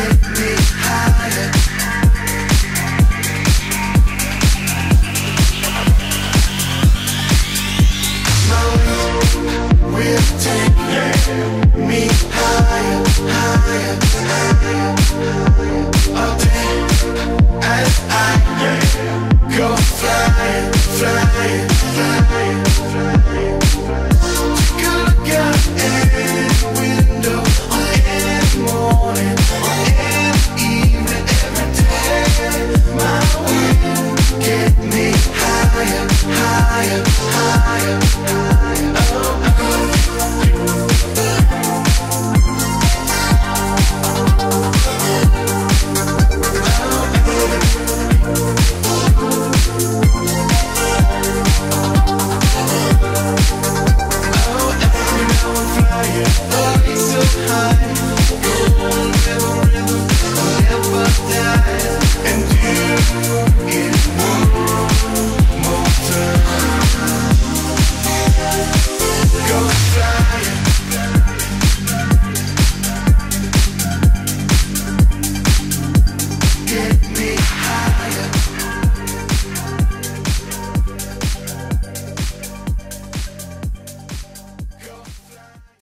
yeah. Flying so high.